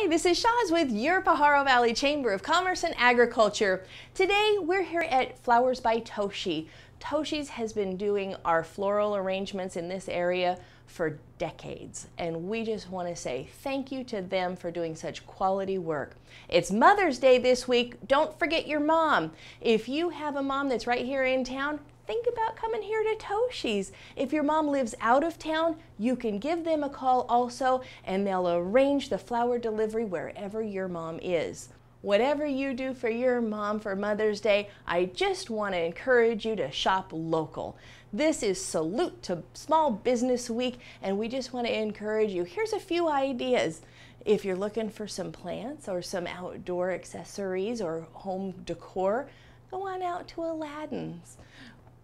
Hi, this is Shaz with your Pajaro Valley Chamber of Commerce and Agriculture. Today we're here at Flowers by Toshi. Toshi's has been doing our floral arrangements in this area for decades, and we just want to say thank you to them for doing such quality work. It's Mother's Day this week. Don't forget your mom. If you have a mom that's right here in town, think about coming here to Toshi's. If your mom lives out of town, you can give them a call also and they'll arrange the flower delivery wherever your mom is. Whatever you do for your mom for Mother's Day, I just want to encourage you to shop local. This is Salute to Small Business Week, and we just want to encourage you. Here's a few ideas. If you're looking for some plants or some outdoor accessories or home decor, go on out to Aladdin's.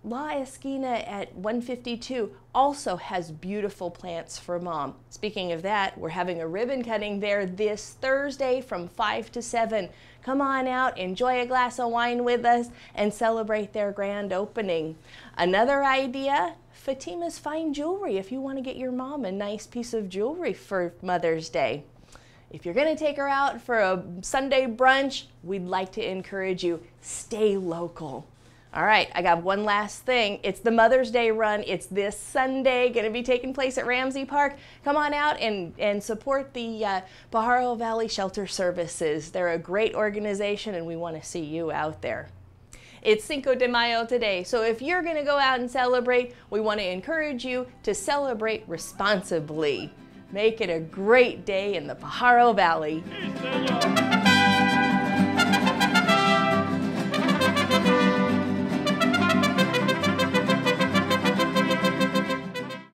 La Esquina at 152 also has beautiful plants for mom. Speaking of that, we're having a ribbon cutting there this Thursday from 5 to 7. Come on out, enjoy a glass of wine with us, and celebrate their grand opening. Another idea, Fatima's Fine Jewelry if you want to get your mom a nice piece of jewelry for Mother's Day. If you're going to take her out for a Sunday brunch, we'd like to encourage you, stay local. All right, I got one last thing. It's the Mother's Day run. It's this Sunday, going to be taking place at Ramsay Park. Come on out and, and support the uh, Pajaro Valley Shelter Services. They're a great organization and we want to see you out there. It's Cinco de Mayo today, so if you're going to go out and celebrate, we want to encourage you to celebrate responsibly. Make it a great day in the Pajaro Valley.